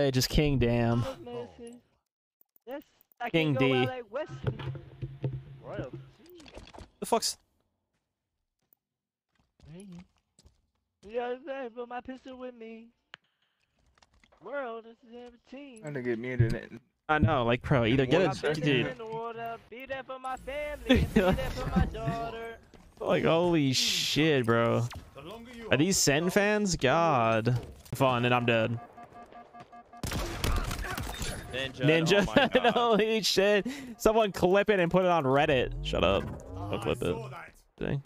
Hey, just king damn. Yes, King can go D. out like Wesley. Royal. The fuck's Yeah, I put my pistol with me. World is 17. Trying to get me into that. I know, like bro, either get What a dude. In the water, uh, be there for my family, be there for my. Like holy shit, bro. Are these Sen fans? God. Fun, and I'm dead. Ninja. Ninja. Oh holy shit. Someone clip it and put it on Reddit. Shut up. Don't clip it. Dang.